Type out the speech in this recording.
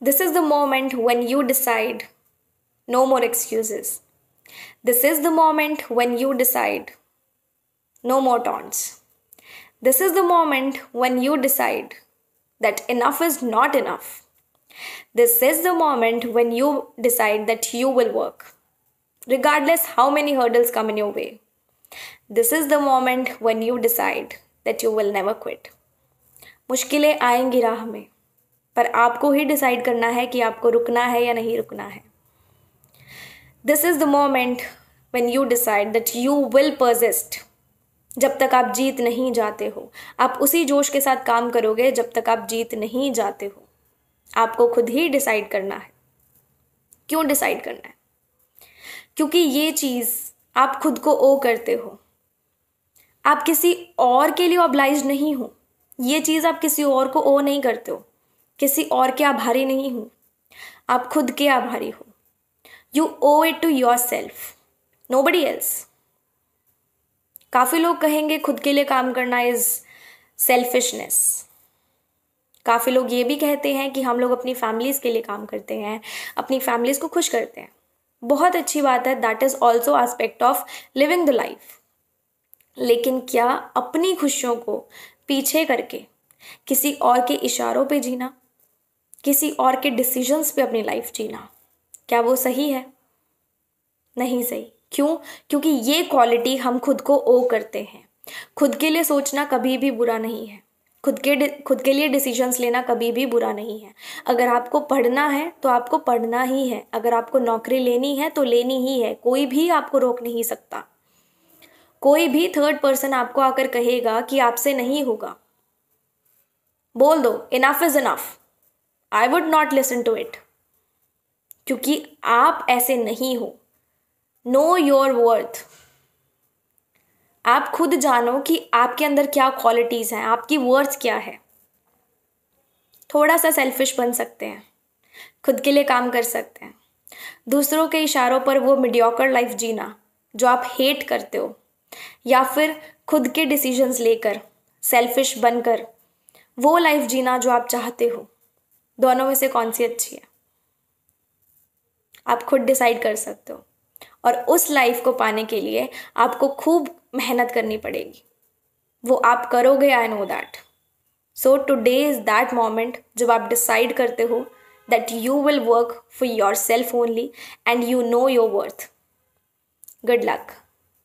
This is the moment when you decide no more excuses. This is the moment when you decide no more taunts. This is the moment when you decide that enough is not enough. This is the moment when you decide that you will work, regardless how many hurdles come in your way. This is the moment when you decide that you will never quit. मुश्किलें आएंगी राह में पर आपको ही decide करना है कि आपको रुकना है या नहीं रुकना है। This is the moment when you decide that you will persist जब तक आप जीत नहीं जाते हो। आप उसी जोश के साथ काम करोगे जब तक आप जीत नहीं जाते हो। आपको खुद ही डिसाइड करना है। क्यों डिसाइड करना है? क्योंकि ये चीज़ आप खुद को ओ करते हो। आप किसी और के लिए ऑब्लाइज नहीं हो। ये चीज़ आप किसी और को ओ नहीं करते हो। किसी और के आभारी नहीं हो। आप खुद के आभारी हो। You owe it to yourself nobody else काफ़ी लोग कहेंगे खुद के लिए काम करना इज़ सेल्फिशनेस काफ़ी लोग ये भी कहते हैं कि हम लोग अपनी फैमिलीज़ के लिए काम करते हैं, अपनी फैमिलीज़ को खुश करते हैं। बहुत अच्छी बात है that is also aspect of living the life लेकिन क्या अपनी खुशियों को पीछे करके किसी और के इशारों पे जीना? किसी और के डिसीजंस पे अपनी लाइफ जीना। क्या वो सही है? नहीं सही। क्यों? क्योंकि ये क्वालिटी हम खुद को ओ करते हैं। खुद के लिए सोचना कभी भी बुरा नहीं है। खुद के खुद के लिए डिसीजंस लेना कभी भी बुरा नहीं है। अगर आपको पढ़ना है तो आपको पढ़ना ही है। अगर आपको नौकरी लेनी है तो लेनी ही है। कोई भी आपको रोक नहीं सकता। कोई भी थर्ड पर्सन आपको आकर कहेगा कि आपसे नहीं होगा। बोल दो enough is enough I would not listen to it क्योंकि आप ऐसे नहीं हो. नो योर वर्थ आप खुद जानो कि आपके अंदर क्या क्वालिटीज़ हैं, आपकी वर्थ क्या है. थोड़ा सा सेल्फिश बन सकते हैं. खुद के लिए काम कर सकते हैं. दूसरों के इशारों पर वो मीडियोकर लाइफ जीना, जो आप हेट करते हो. या फिर खुद के डिसीजंस लेकर सेल्फिश बनकर, वो लाइफ जीना जो आप चाहते हो. दोनों में से कौन सी अच्छी है? आप खुद डिसाइड कर सकते हो। और उस लाइफ को पाने के लिए आपको खूब मेहनत करनी पड़ेगी। वो आप करोगे I know that so today is that moment जब आप डिसाइड करते हो that you will work for yourself only and you know your worth good luck